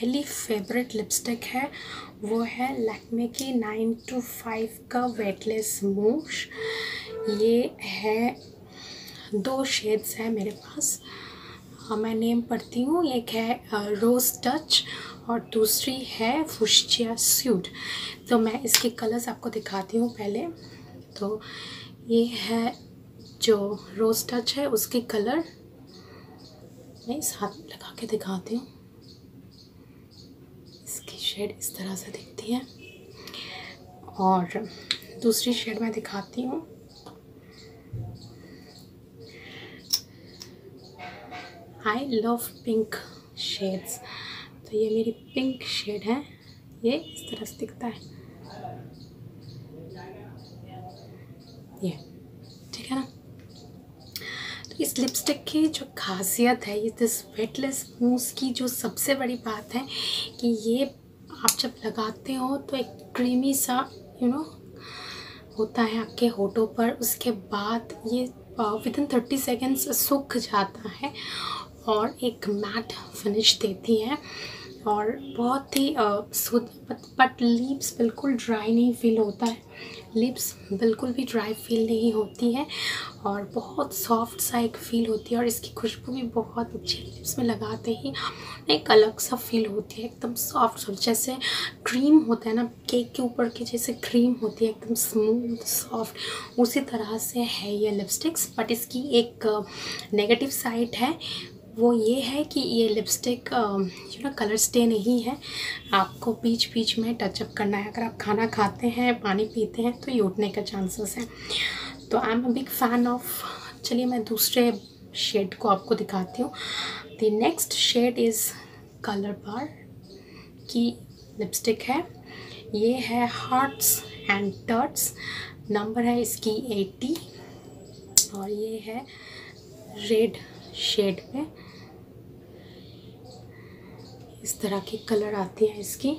पहली favourite lipstick है वो है लैक्मे की नाइन टू फाइव का वेटलेस मूश ये है दो शेड्स हैं मेरे पास। हाँ, मैं नेम पढ़ती हूँ। एक है रोज़ टच और दूसरी है फुशिया स्यूट तो मैं इसके कलर्स आपको दिखाती हूँ पहले। तो ये है जो रोज़ टच है उसके कलर मैं इस हाथ लगा के दिखाती हूँ। शेड इस तरह से दिखती है। और दूसरी शेड मैं दिखाती हूँ। आई लव पिंक शेड्स तो ये मेरी पिंक शेड है। ये इस तरह से दिखता है। ये, ठीक है ना? तो इस लिपस्टिक की जो खासियत है, ये दिस वेटलेस मूस की जो सबसे बड़ी बात है कि ये आप जब लगाते हो तो एक क्रीमी सा यू you नो know, होता है आपके होठों पर। उसके बाद ये विद इन थर्टी सेकेंड्स सूख जाता है और एक मैट फिनिश देती हैं। और बहुत ही शुद्ध बट लिप्स बिल्कुल ड्राई नहीं फील होता है। लिप्स बिल्कुल भी ड्राई फील नहीं होती है और बहुत सॉफ्ट सा एक फील होती है और इसकी खुशबू भी बहुत अच्छी लिप्स में लगाते ही एक अलग सा फील होती है, एकदम सॉफ्ट सॉफ्ट जैसे क्रीम होता है ना केक के ऊपर की जैसे क्रीम होती है, एकदम स्मूथ सॉफ्ट उसी तरह से है ये लिपस्टिक्स बट इसकी एक नेगेटिव साइड है वो ये है कि ये lipstick you know colour stay नहीं है। आपको बीच बीच में टचअप करना है। अगर आप खाना खाते हैं, पानी पीते हैं तो ये उठने का चांसेस है। तो I am a big fan of चलिए मैं दूसरे शेड को आपको दिखाती हूँ। The next shade is Colorbar की लिपस्टिक है। ये है हार्ट्स एंड टर्ट्स नंबर है इसकी एटी और ये है रेड शेड में इस तरह की कलर आती है इसकी।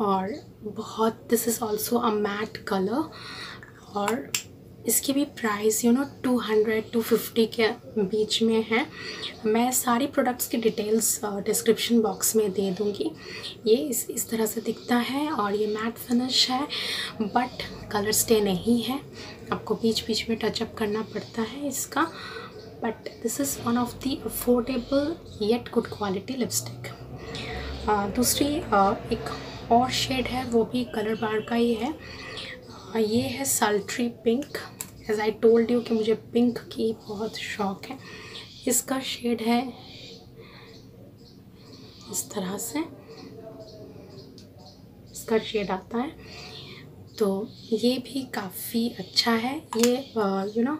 और बहुत this is also a matte colour और इसकी भी price you know two hundred to fifty के बीच में है। मैं सारी प्रोडक्ट्स की डिटेल्स डिस्क्रिप्शन बॉक्स में दे दूँगी। ये इस इस तरह से दिखता है और ये मैट फिनिश है बट कलर स्टे नहीं है। आपको बीच बीच में टचअप करना पड़ता है इसका। But this is one of the affordable yet good quality lipstick दूसरी एक और शेड है, वो भी कलर बार का ही है। ये है sultry pink as I told you कि मुझे पिंक की बहुत शौक है। इसका शेड है इस तरह से। इसका शेड आता है। तो ये भी काफ़ी अच्छा है। ये you know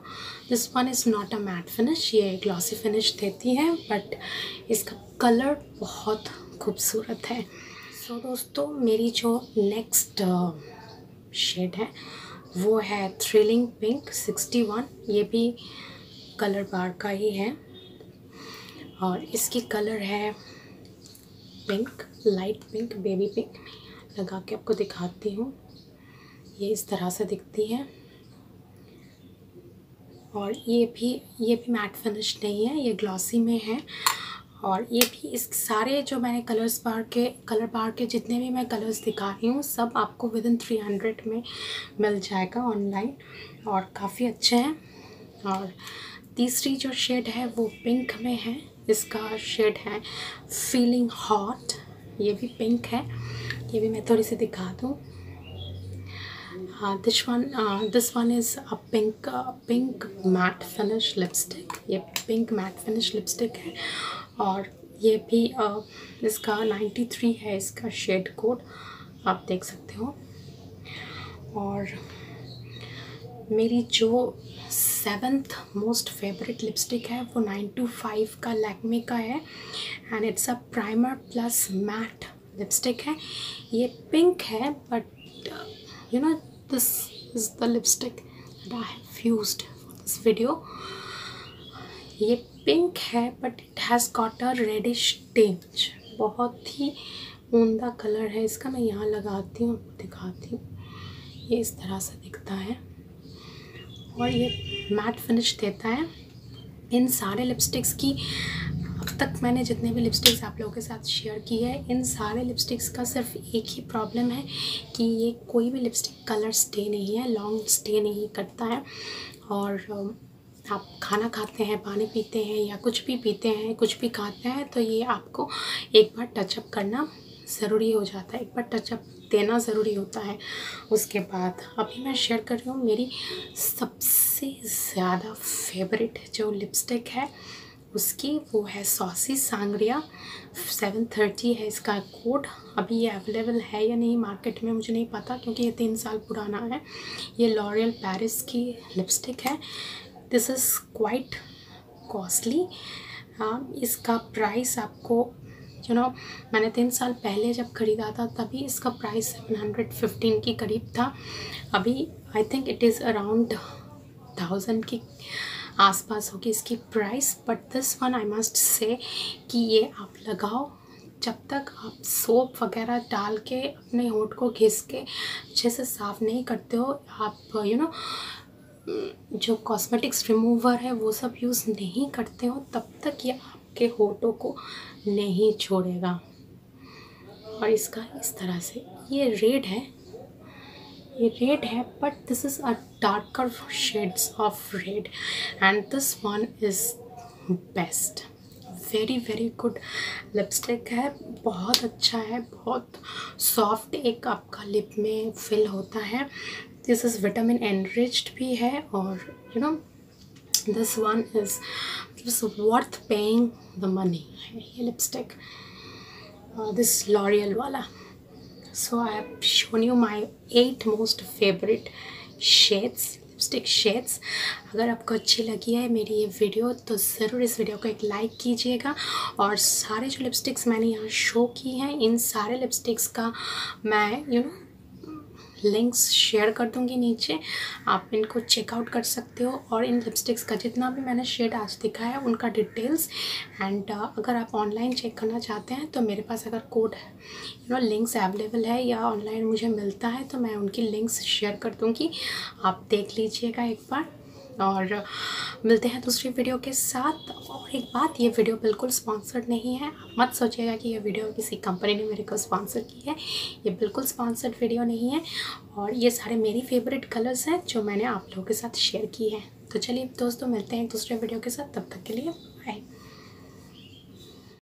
this one is not a matte finish ये ग्लॉसी फिनिश देती है बट इसका कलर बहुत खूबसूरत है। सो so, दोस्तों मेरी जो नेक्स्ट शेड uh, है वो है थ्रिलिंग पिंक सिक्सटी वन ये भी कलर बार का ही है। और इसकी कलर है pink light pink baby pink लगा के आपको दिखाती हूँ। ये इस तरह से दिखती है। और ये भी ये भी मैट फिनिश नहीं है ये ग्लॉसी में है। और ये भी इस सारे जो मैंने कलर्स बार के कलर बार के जितने भी मैं कलर्स दिखा रही हूँ, सब आपको विद इन थ्री हंड्रेड में मिल जाएगा ऑनलाइन और काफ़ी अच्छे हैं। और तीसरी जो शेड है वो पिंक में है। इसका शेड है फीलिंग हॉट ये भी पिंक है। ये भी मैं थोड़ी सी दिखा दूँ। This one this one is a pink pink matte finish lipstick ये पिंक मैट फिनिश लिपस्टिक है। और ये भी इसका 93 है, इसका शेड कोड आप देख सकते हो। और मेरी जो सेवेंथ मोस्ट फेवरेट लिपस्टिक है, वो नाइन टू फाइव का लैक्मे का है and it's a primer plus matte lipstick है। ये पिंक है but you know this is the lipstick I have used this video ये पिंक है but it has got a reddish tinge बहुत ही उमदा कलर है इसका, मैं यहाँ लगाती हूँ, दिखाती हूँ। ये इस तरह से दिखता है। और ये मैट फिनिश देता है। इन सारे लिपस्टिक्स की, अब तक मैंने जितने भी लिपस्टिक्स आप लोगों के साथ शेयर की है, इन सारे लिपस्टिक्स का सिर्फ़ एक ही प्रॉब्लम है कि ये कोई भी लिपस्टिक कलर स्टे नहीं है लॉन्ग स्टे नहीं करता है। और आप खाना खाते हैं, पानी पीते हैं या कुछ भी पीते हैं, कुछ भी खाते हैं तो ये आपको एक बार टचअप करना ज़रूरी हो जाता है। एक बार टचअप देना ज़रूरी होता है। उसके बाद अभी मैं शेयर कर रही हूँ, मेरी सबसे ज़्यादा फेवरेट जो लिपस्टिक है, उसकी वो है सॉसी सांगरिया सेवन थर्टी है। इसका कोड अभी ये अवेलेबल है या नहीं मार्केट में मुझे नहीं पता क्योंकि ये तीन साल पुराना है। ये लॉरियल पेरिस की लिपस्टिक है। This is quite costly. इसका प्राइस आपको यू you नो know, मैंने तीन साल पहले जब ख़रीदा था तभी इसका प्राइस सेवन हंड्रेड फिफ्टीन के करीब था। अभी I think it is around thousand की आसपास होगी इसकी price but this one I must say कि ये आप लगाओ। जब तक आप सोप वगैरह डाल के अपने होठ को घिस के अच्छे से साफ़ नहीं करते हो आप यू you नो know, जो कॉस्मेटिक्स रिमूवर है, वो सब यूज़ नहीं करते हो, तब तक ये आपके होठों को नहीं छोड़ेगा। और इसका इस तरह से, ये रेड है, ये रेड है but this is a darker shades of red and this one is best very very good lipstick है, बहुत अच्छा है, बहुत सॉफ्ट एक आपका लिप में फिल होता है। दिस इज़ विटामिन एनरिच्ड भी है और you know this one is this worth paying the money ये लिपस्टिक दिस लॉरियल वाला. So I have shown you my eight most favorite shades lipstick shades अगर आपको अच्छी लगी है मेरी ये वीडियो तो ज़रूर इस वीडियो को एक लाइक कीजिएगा। और सारे जो लिपस्टिक्स मैंने यहाँ शो की हैं, इन सारे लिपस्टिक्स का मैं यू नो लिंक्स शेयर कर दूँगी नीचे। आप इनको चेकआउट कर सकते हो और इन लिपस्टिक्स का जितना भी मैंने शेड आज दिखाया है उनका डिटेल्स एंड uh, अगर आप ऑनलाइन चेक करना चाहते हैं तो मेरे पास अगर कोड है यू नो लिंक्स अवेलेबल है या ऑनलाइन मुझे मिलता है तो मैं उनकी लिंक्स शेयर कर दूँगी। आप देख लीजिएगा एक बार। और मिलते हैं दूसरी वीडियो के साथ। और एक बात, ये वीडियो बिल्कुल स्पॉन्सर्ड नहीं है। आप मत सोचिएगा कि ये वीडियो किसी कंपनी ने मेरे को स्पॉन्सर की है। ये बिल्कुल स्पॉन्सर्ड वीडियो नहीं है। और ये सारे मेरी फेवरेट कलर्स हैं, जो मैंने आप लोगों के साथ शेयर की है। तो चलिए दोस्तों, मिलते हैं दूसरे वीडियो के साथ। तब तक के लिए